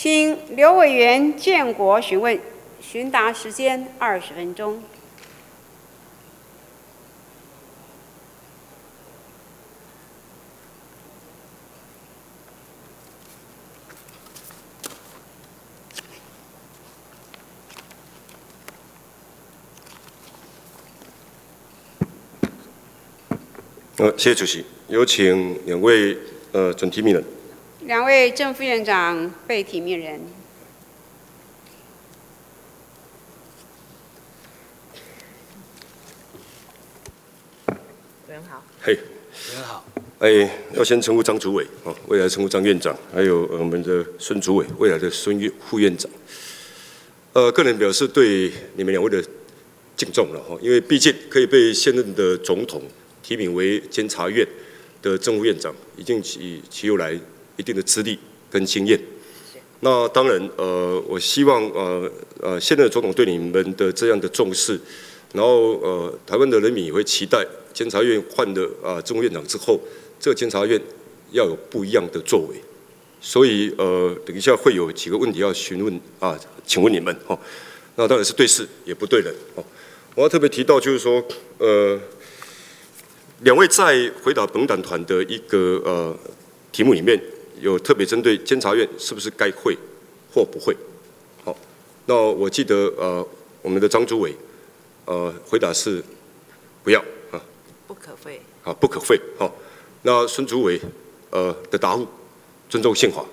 请刘委员建国询问，询答时间二十分钟。呃，谢谢主席，有请两位呃准提名人。两位正副院长被提名人，委员好，嘿，委员好，哎，要先称呼张主委哦，未来称呼张院长，还有呃我们的孙主委，未来的孙院副院长。呃，个人表示对你们两位的敬重了哈，因为毕竟可以被现任的总统提名为监察院的正副院长，已经其其有来一定的资历跟经验。那当然，呃，我希望呃呃现任的总统对你们的这样的重视，然后呃台湾的人民也会期待监察院换了啊正副院长之后，这个监察院要有不一样的作为。所以呃等一下会有几个问题要询问啊，请问你们哦，那当然是对事也不对人哦。我要特别提到就是说呃。两位在回答本党团的一个呃题目里面有特别针对监察院是不是该会或不会？好，那我记得呃我们的张主委呃回答是不要啊，不可废。啊，不可废。好，那孙主委呃的答复尊重宪法。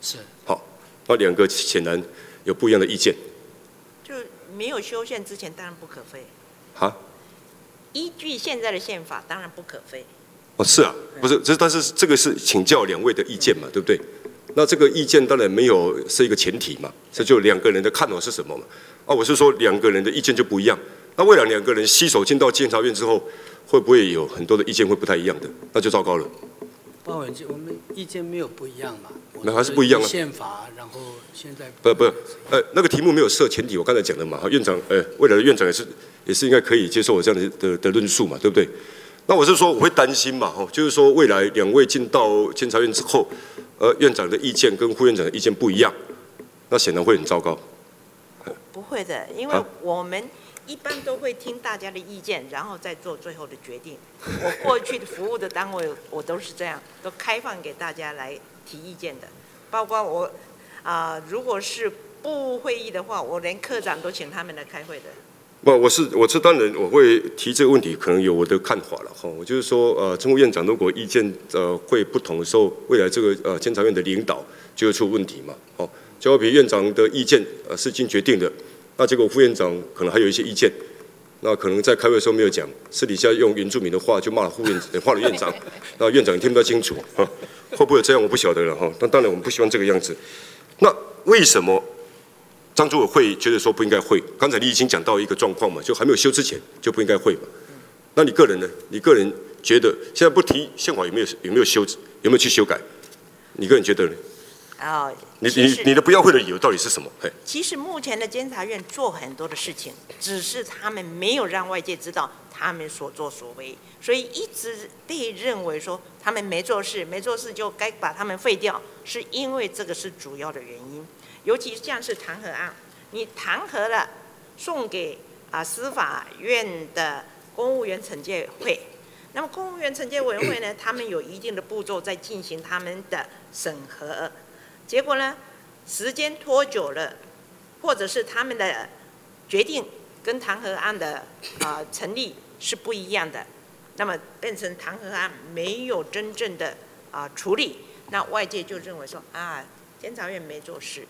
是。好，那两个显然有不一样的意见。就没有修宪之前，当然不可废。啊。依据现在的宪法，当然不可废。哦，是啊，不是，这但是这个是请教两位的意见嘛，对不对？那这个意见当然没有是一个前提嘛，这就两个人的看法是什么嘛？啊，我是说两个人的意见就不一样。那未来两个人携手进到监察院之后，会不会有很多的意见会不太一样的？那就糟糕了。包文杰，我们意见没有不一样嘛？那还是不一样啊。宪法，然后现在不不，呃，那个题目没有设前提，我刚才讲的嘛。院长，呃，未来的院长也是。也是应该可以接受我这样的的的论述嘛，对不对？那我是说我会担心嘛，吼，就是说未来两位进到监察院之后，呃，院长的意见跟副院长的意见不一样，那显然会很糟糕。不会的，因为我们一般都会听大家的意见，然后再做最后的决定。我过去的服务的单位，我都是这样，都开放给大家来提意见的。包括我啊，如果是部会议的话，我连科长都请他们来开会的。不，我是我这当然我会提这个问题，可能有我的看法了哈。我就是说，呃，政务院长如果意见呃会不同的时候，未来这个呃监察院的领导就会出问题嘛。哦，就好比院长的意见呃是经决定的，那结果副院长可能还有一些意见，那可能在开会的时候没有讲，私底下用原住民的话就骂了副院长骂了院长，那院长也听不太清楚哈。会不会这样我不晓得了哈。那当然我们不希望这个样子。那为什么？张主委会觉得说不应该会，刚才你已经讲到一个状况嘛，就还没有修之前就不应该会嘛。那你个人呢？你个人觉得现在不提宪法有没有有没有修有没有去修改？你个人觉得呢？哦，你你你的不要会的理由到底是什么？其实目前的监察院做很多的事情，只是他们没有让外界知道他们所作所为，所以一直被认为说他们没做事，没做事就该把他们废掉，是因为这个是主要的原因。尤其像是弹劾案，你弹劾了，送给啊司法院的公务员惩戒会，那么公务员惩戒委员会呢，他们有一定的步骤在进行他们的审核，结果呢，时间拖久了，或者是他们的决定跟弹劾案的啊成立是不一样的，那么变成弹劾案没有真正的啊处理，那外界就认为说啊监察院没做事。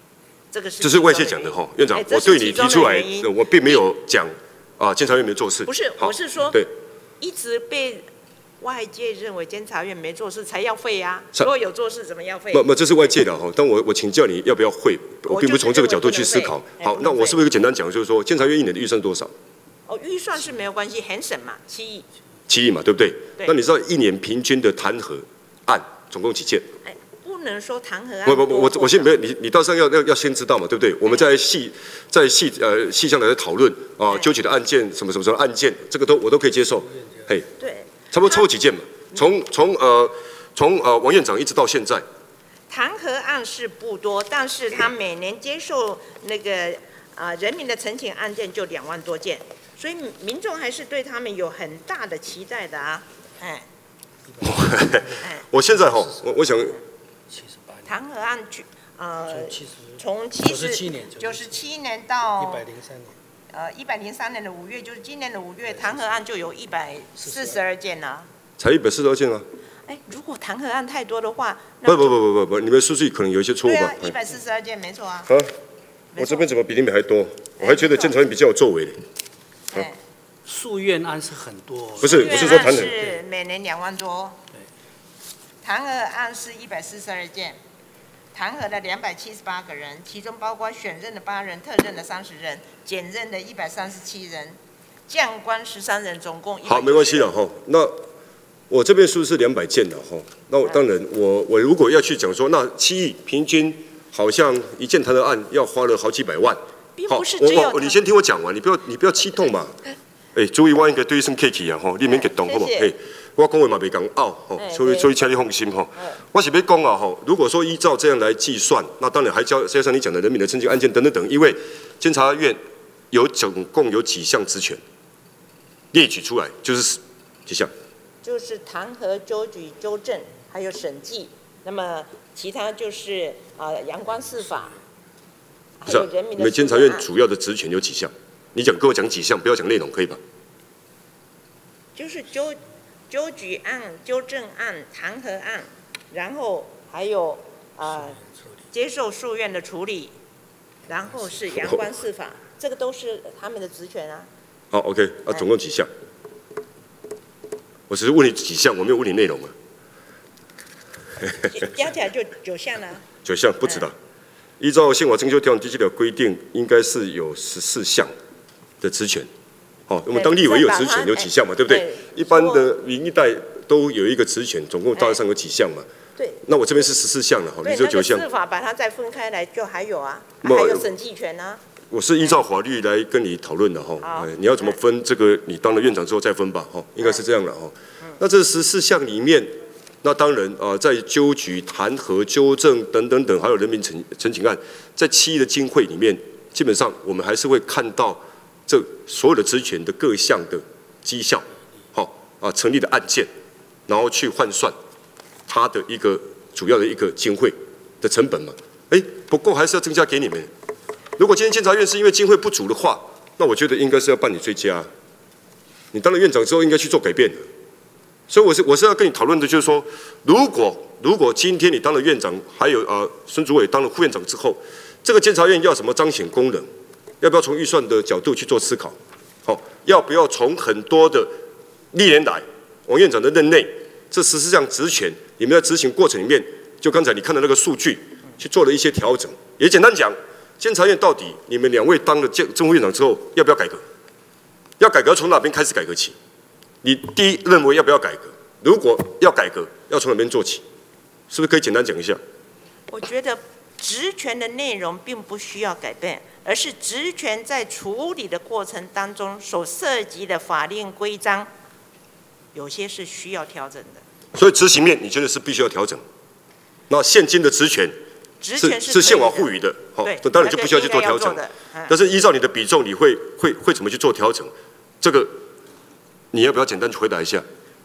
这个是这是外界讲的哈，院长，我对你提出来，我并没有讲啊，监察院没做事。不是，我是说，对，一直被外界认为监察院没做事才要废呀。如果有做事，怎么要废？不不，这是外界的哈。但我我请教你要不要废，我并不从这个角度去思考。好，那我是不是简单讲，就是说监察院一年的预算多少？哦，预算是没有关系，很省嘛，七亿。七亿嘛，对不对？那你知道一年平均的弹劾案总共几件？不能说弹劾案。不不不，我我先没有你，你到时候要要要先知道嘛，对不对？我们在细在细呃细项的讨论啊，纠结的案件什么什么什么案件，这个都我都可以接受。嘿，对，差不多抽几件嘛？从从呃从呃王院长一直到现在，弹劾案是不多，但是他每年接受那个啊、人民的陈请案件就两万多件，所以民众还是对他们有很大的期待的啊。哎，我现在哈，我我想七十八年，弹劾案去呃从，七十从七九十十七年，九十七年到一到百零三年，呃一百零三年的五月，就是今年的五月，弹劾案就有一百四十二件了。才一百四十二件啊。哎，如果弹劾案太多的话，不不不不不不，你们数据可能有一些错误吧？一百四十二件没错啊。啊，我这边怎么比你们还多？我还觉得监察院比较有作为嘞。哎诉愿案是很多，不是我是说弹劾是每年两万多，弹劾案是一百四十二件，弹劾了两百七十八个人，其中包括选任的八人、特任的三十人、检任的一百三十七人，将官十三人，总共好，没关系了。哈。那我这边数是两百件的哈。那我当然，我我如果要去讲说，那七亿平均好像一件弹劾案要花了好几百万。并好，我我你先听我讲完，你不要你不要激动嘛。哎，注意我应该对声客气啊吼，你免激动好不好？我讲话嘛袂讲拗吼哎，所以所以请你放心吼。我是要讲啊吼，如果说依照这样来计算，那当然还加加上你讲的人民的证据案件等等等，因为监察院有总共有几项职权列举出来，就是几项。就是弹劾、纠举、纠正，还有审计。那么其他就是啊，阳光司法，还不是、啊有人，民的你们监察院主要的职权有几项？你讲跟我讲几项，不要讲内容，可以吧？就是纠纠举案、纠正案、弹劾案，然后还有啊、接受诉愿的处理，然后是阳光司法，这个都是他们的职权啊。好，OK，啊，哎总共几项？我只是问你几项，我没有问你内容啊。加起来就九项了。九项不知道。依照宪法征修条文第七条规定，应该是有十四项的职权。哦，我们当立委有职权有几项嘛，对不对对？一般的民意代都有一个职权，总共大致上有几项嘛？对那我这边是十四项了，哈，对，你这九项，那个司法把它再分开来，就还有啊，还有审计权啊。我是依照法律来跟你讨论的哈。你要怎么分这个？你当了院长之后再分吧，哈，应该是这样的哈。那这十四项里面，那当然啊，在纠举、弹劾、纠正等等等，还有人民陈陈情案，在七亿的经会里面，基本上我们还是会看到这所有的职权的各项的绩效，好啊，成立的案件，然后去换算它的一个主要的一个经费的成本嘛。哎，不够还是要增加给你们。如果今天监察院是因为经费不足的话，那我觉得应该是要办理追加。你当了院长之后，应该去做改变的。所以我是我是要跟你讨论的，就是说，如果如果今天你当了院长，还有呃孙主委当了副院长之后，这个监察院要什么彰显功能？要不要从预算的角度去做思考？好、要不要从很多的历年来王院长的任内，这十四项职权，你们在执行过程里面，就刚才你看的那个数据，去做了一些调整。也简单讲，监察院到底你们两位当了监正副院长之后，要不要改革？要改革从哪边开始改革起？你第一认为要不要改革？如果要改革，要从哪边做起？是不是可以简单讲一下？我觉得职权的内容并不需要改变，而是职权在处理的过程当中所涉及的法令规章，有些是需要调整的。所以执行面你觉得是必须要调整。那现今的职权职权是是宪法赋予的，好当然就不需要去做调整但是依照你的比重，你会会会怎么去做调整？这个你要不要简单去回答一下？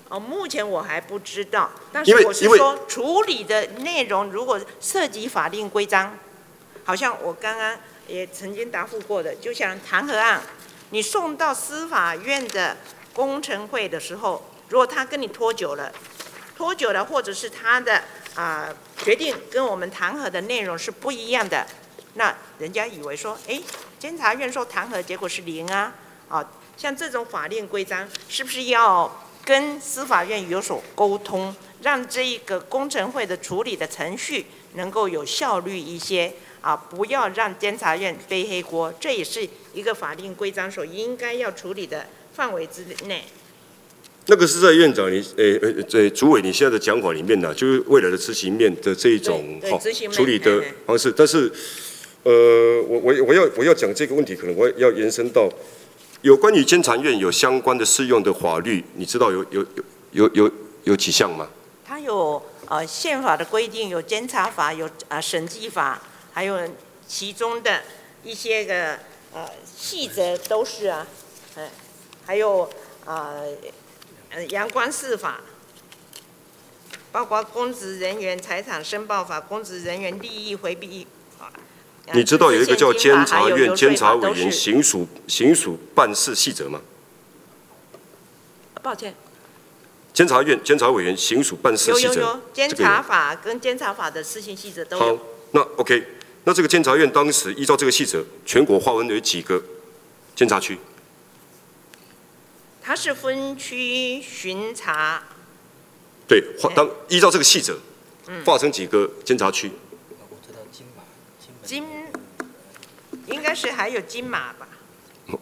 哦，目前我还不知道，但是我是说处理的内容如果涉及法令规章，好像我刚刚也曾经答复过的，就像弹劾案，你送到司法院的工程会的时候，如果他跟你拖久了，拖久了，或者是他的啊、决定跟我们弹劾的内容是不一样的，那人家以为说，哎，监察院说弹劾，结果是零啊，啊，像这种法令规章是不是要跟司法院有所沟通，让这一个工程会的处理的程序能够有效率一些啊，不要让监察院背黑锅，这也是一个法定规章所应该要处理的范围之内。那个是在院长你诶诶在主委你现在的讲法里面呢，就是未来的执行面的这一种处理的方式。但是呃，我我我要我要讲这个问题，可能我要延伸到有关于监察院有相关的适用的法律，你知道有有有有有有几项吗？它有呃宪法的规定，有监察法，有啊审计法，还有其中的一些个呃细则都是啊，嗯，还有啊呃阳光司法。包括公职人员财产申报法、公职人员利益回避法。你知道有一个叫监察院监察委员行署行署办事细则吗？抱歉，监察院监察委员行署办事细则有有有，监察法跟监察法的施行细则都那 OK，那这个监察院当时依照这个细则，全国划分为几个监察区？它是分区巡查，对，划哎当依照这个细则，嗯划成几个监察区？金应该是还有金马吧？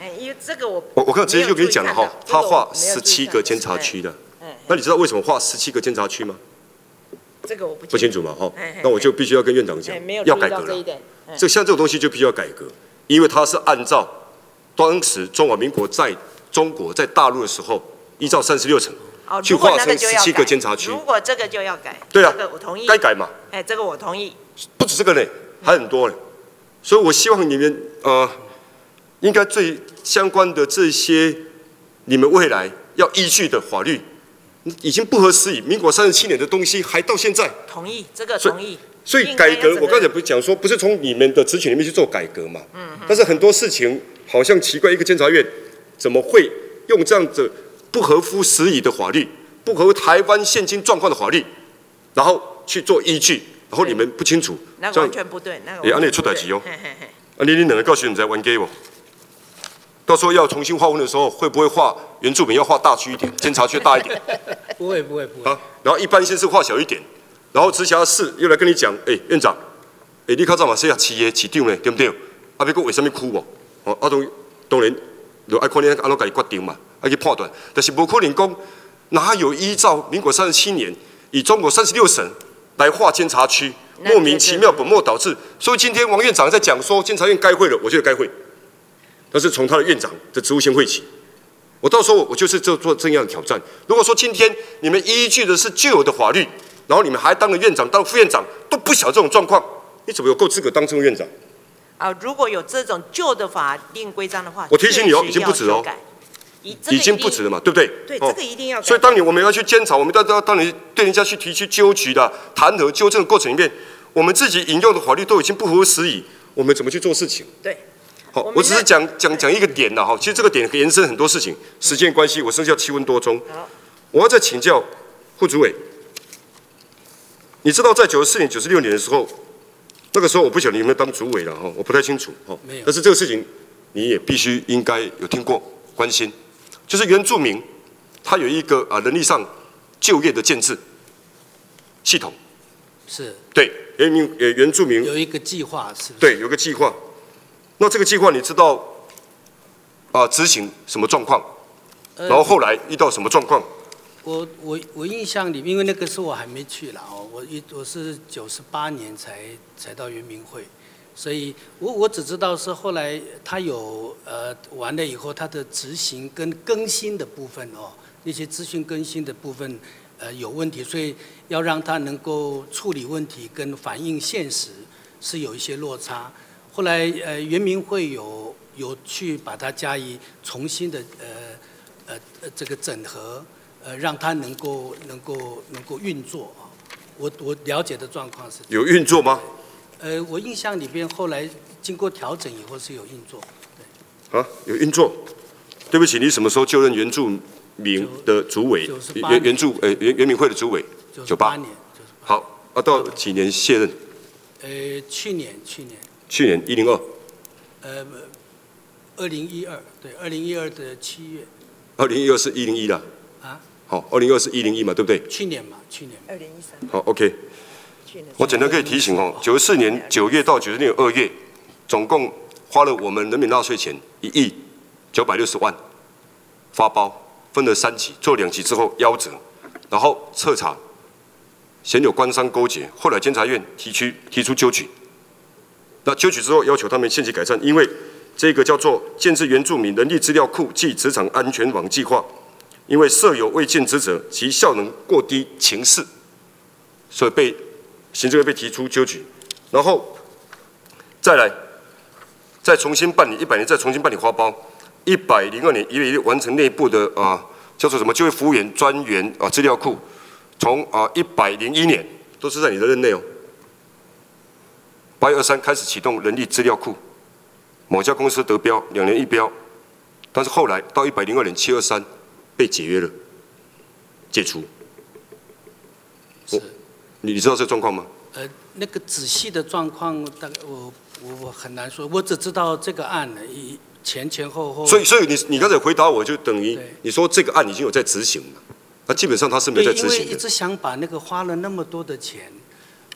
哎，因为这个我我我刚才直接就跟你讲了哈，他画十七个监察区的，那你知道为什么画十七个监察区吗？这个我不不清楚嘛，哈那我就必须要跟院长讲要改革了这像这种东西就必须要改革，因为它是按照当时中华民国在中国在大陆的时候，依照三十六层哦，去划成那个就要十七个监察区如，果这个就要改，对啊这个我同意。该改嘛，哎，这个我同意。不止这个呢，还很多呢。所以我希望你们呃，应该最相关的这些，你们未来要依据的法律，已经不合时宜。民国三十七年的东西还到现在，同意，这个所以同意。所以改革，我刚才不是讲说，不是从你们的职权里面去做改革嘛？嗯。但是很多事情好像奇怪，一个监察院怎么会用这样子不合乎时宜的法律，不合乎台湾现今状况的法律，然后去做依据，然后你们不清楚，那个这样完全不对，那个哎安尼完全不对出代志哦嘿嘿嘿啊，你你两个告诉你在玩 gay 不？到时候要重新划分的时候，会不会划原住民要划大区一点，监察区大一点 不会不会不会，啊？然后一般先是划小一点，然后直辖市又来跟你讲，哎、院长，哎、你较早嘛说啊，市的市长呢，对不对？啊，要讲为什么哭无？哦，啊，当当然，就爱看你安怎家己决定嘛，爱去判断。但是无可能讲，哪有依照民国三十七年以中国三十六省来划监察区，莫名其妙，本末倒置。所以今天王院长在讲说监察院该会了，我觉得该会。但是从他的院长的职务先会起。我到时候我就是做做这样的挑战。如果说今天你们依据的是旧有的法律，然后你们还当了院长、当副院长，都不晓得这种状况，你怎么有够资格当这个院长？啊，如果有这种旧的法令规章的话，我提醒你哦已经不止哦已已经不止了嘛，对不对？对，哦这个一定要。所以当你我们要去监察，我们到到当你对人家去提出纠举的、弹劾、纠正的过程里面，我们自己引用的法律都已经不合时宜，我们怎么去做事情？对，好，我只是讲讲讲一个点呐，哈，其实这个点可以延伸很多事情。时间关系，我剩下七分多钟好，我要再请教副主委，你知道在九十四年、九十六年的时候，那个时候我不晓得你有没有当主委了哈，我不太清楚哈没有。但是这个事情你也必须应该有听过关心，就是原住民他有一个啊人力上就业的建制系统，是对原民呃原住民有一个计划，是是？对，有个计划。那这个计划你知道啊执行什么状况？呃然后后来遇到什么状况？我我我印象里，因为那个时候我还没去了哦，我一我是九十八年才才到圆明会，所以我我只知道是后来他有呃完了以后，他的执行跟更新的部分哦，那些资讯更新的部分呃有问题，所以要让他能够处理问题跟反映现实是有一些落差。后来呃圆明会有有去把它加以重新的呃呃呃这个整合。呃，让它能够能够能够运作啊。我我了解的状况是，有运作吗？呃，我印象里边后来经过调整以后是有运作，对啊，有运作。对不起，你什么时候就任原住民的主委九十？八原原住呃原原民会的主委？九九八十八年，好，啊，到几年卸任？呃，去年去年，去年一零二，呃，二零一二，对，二零一二的七月二零一二是一零一啦。啊，好，二零二是一零一嘛，对不对？去年嘛，去年二零一三好，OK。我简单可以提醒哦，九四年九月到九十年二月，总共花了我们人民纳税钱一亿九百六十万，发包分了三期，做两期之后夭折，然后彻查，显有官商勾结，后来监察院提出提出纠举，那纠举之后要求他们限期改善，因为这个叫做建制原住民人力资料库暨职场安全网计划，因为设有未尽职责，及效能过低情事，所以被行政院被提出纠举，然后再来再重新办理一百年，再重新办理花包，一百零二年一月一日完成内部的啊叫做什么就业服务员专员啊资料库，从啊一百零一年都是在你的任内哦。八月二三开始启动人力资料库，某家公司得标两年一标，但是后来到一百零二年七二三被解约了，解除。是，你你知道这状况吗？呃，那个仔细的状况，大概我我我很难说，我只知道这个案呢，一前前后后。所以所以你你刚才回答我就等于你说这个案已经有在执行了，那基本上他是没在执行的。一直想把那个花了那么多的钱，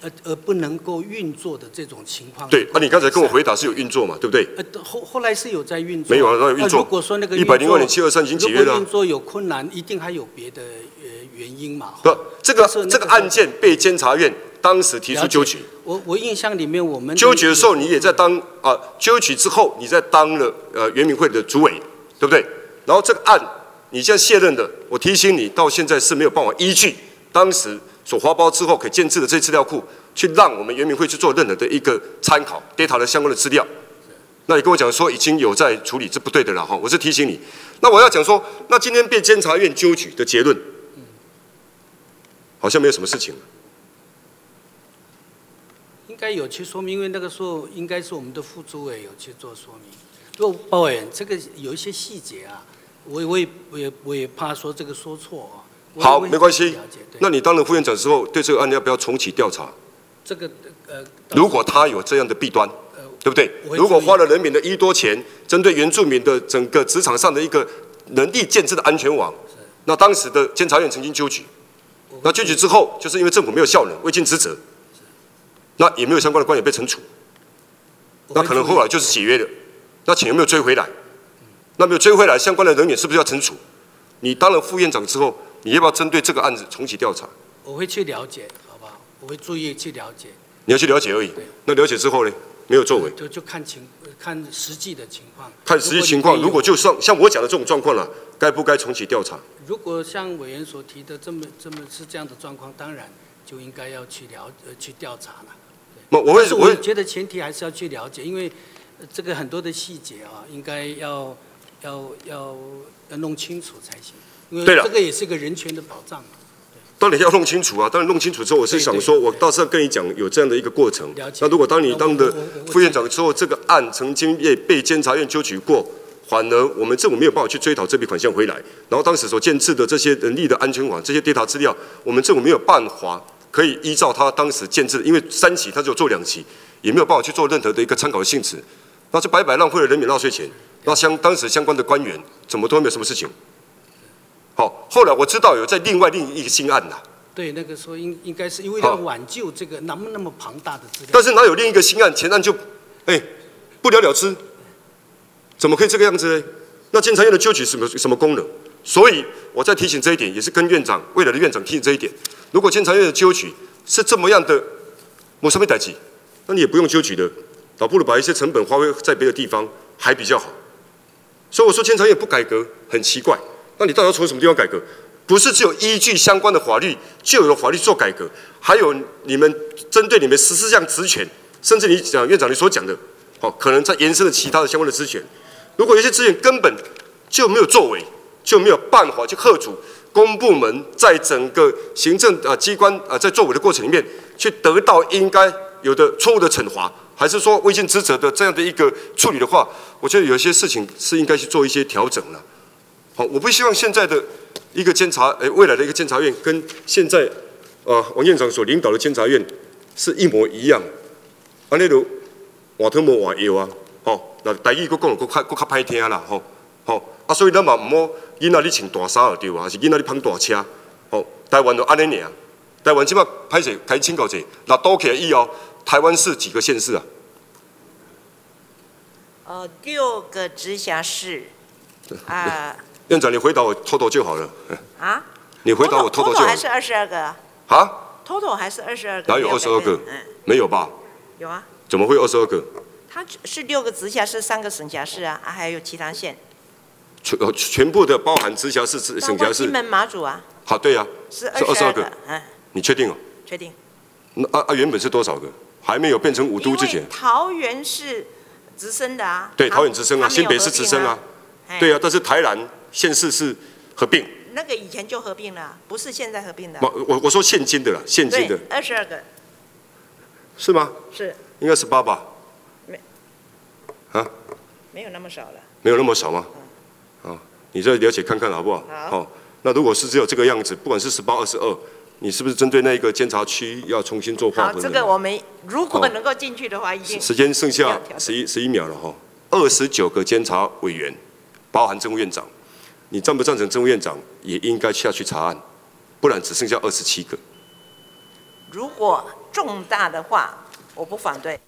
而而不能够运作的这种情况。对，啊，你刚才跟我回答是有运作嘛，对不对？呃，后后来是有在运作，没有啊那有运作呃如果说那个102运作年七二三已经解约了如果运作有困难，一定还有别的呃原因嘛。不，这个这个案件被监察院当时提出纠举，我我印象里面，我们纠举的时候你也在当啊，纠举之后你在当了呃原民会的主委，对不对？然后这个案你现在卸任的，我提醒你，到现在是没有办法依据当时所花包之后可以建制的这资料库，去让我们原民会去做任何的一个参考 data 的相关的资料。那你跟我讲说已经有在处理，这不对的了哈。我是提醒你。那我要讲说，那今天被监察院纠举的结论，好像没有什么事情。应该有去说明，因为那个时候应该是我们的副主委有去做说明。不过包委员，这个有一些细节啊，我也我也我也我也怕说这个说错啊。好，没关系那你当了副院长之后，对这个案要不要重启调查？这个呃，如果他有这样的弊端，呃对不对如果花了人民的一多钱，针对原住民的整个职场上的一个能力建制的安全网，那当时的监察院曾经纠举，那进去之后，就是因为政府没有效能，未尽职责，那也没有相关的官员被惩处，那可能后来就是解约的，那钱有没有追回来？那没有追回来，相关的人员是不是要惩处？你当了副院长之后，你要不要针对这个案子重启调查？我会去了解，好不好？我会注意去了解，你要去了解而已。那了解之后呢，没有作为。就就看情看实际的情况。看实际情况，如果就就像像我讲的这种状况了，该不该重启调查？如果像委员所提的这么这么是这样的状况，当然就应该要去了呃去调查了。我我会但是我觉得前提还是要去了解，因为呃这个很多的细节啊，应该要要要要弄清楚才行。因为对了这个也是一个人权的保障嘛。当然要弄清楚啊。当然弄清楚之后，我是想说，我到时候跟你讲有这样的一个过程。那如果当你当的副院长之后，这个案曾经也被监察院纠举过，反而我们政府没有办法去追讨这笔款项回来，然后当时所建制的这些人力的安全网、这些 data 资料，我们政府没有办法可以依照他当时建制的，因为三期他只有做两期，也没有办法去做任何的一个参考的性质，那就白白浪费了人民纳税钱。那相当时相关的官员怎么都没有什么事情。好，后来我知道有在另外另一个新案呐、对，那个时候应应该是因为要挽救这个那么那么庞大的资料。但是哪有另一个新案前案就，哎，不了了之？怎么可以这个样子呢？那监察院的纠举什么什么功能？所以我在提醒这一点，也是跟院长未来的院长提醒这一点。如果监察院的纠举是这么样的，我上面逮起，那你也不用纠举的，倒不如把一些成本花费在别的地方还比较好。所以我说监察院不改革很奇怪，那你到底要从什么地方改革？不是只有依据相关的法律就有法律做改革，还有你们针对你们十四项职权，甚至你讲院长你所讲的，哦，可能在延伸了其他的相关的职权。如果有些资源根本就没有作为，就没有办法去贺阻公部门在整个行政啊机关啊在作为的过程里面，去得到应该有的错误的惩罚，还是说未尽职责的这样的一个处理的话，我觉得有些事情是应该去做一些调整了。好，我不希望现在的一个监察，诶，未来的一个监察院跟现在啊王院长所领导的监察院是一模一样。安尼就换汤无换药啊，那台语佫讲佫较佫较歹听啦，吼，吼，啊，所以咱嘛毋好囡仔你穿大衫就对啊，还是囡仔你捧大车，吼，台湾就安尼尔，台湾即摆歹势开请教者，那倒起来以后，台湾是几个县市啊？呃，六个直辖市，啊 院长，你回答我偷偷就好了，嗯啊，你回答我偷偷就。还是二十二个啊啊？，total 还是二十二个？哪有二十二个没有吧？有啊，怎么会二十二个？它是六个直辖市，三个省辖市啊，啊还有其他县。全呃全部的包含直辖市、省辖市，括金门马祖啊，好，对啊，是是22个二十二个，嗯，你确定哦？确定。那啊啊，原本是多少个？还没有变成五都之前桃园是直升的啊，对，桃园直升啊，新北市合并直升啊，哎对啊，但是台南县市是合并，那个以前就合并了，不是现在合并的。我我我说现金的啦，现金的对，二十二个是吗？是应该是八吧？没有那么少了。没有那么少吗？啊，你再了解看看好不好？好那如果是只有这个样子，不管是十八、二十二，你是不是针对那一个监察区要重新做划好，分？这个我们如果哦能够进去的话，一定时间剩下十一十一秒了哈，二十九个监察委员，包含政务院长，你赞不赞成政务院长也应该下去查案，不然只剩下二十七个。如果重大的话，我不反对。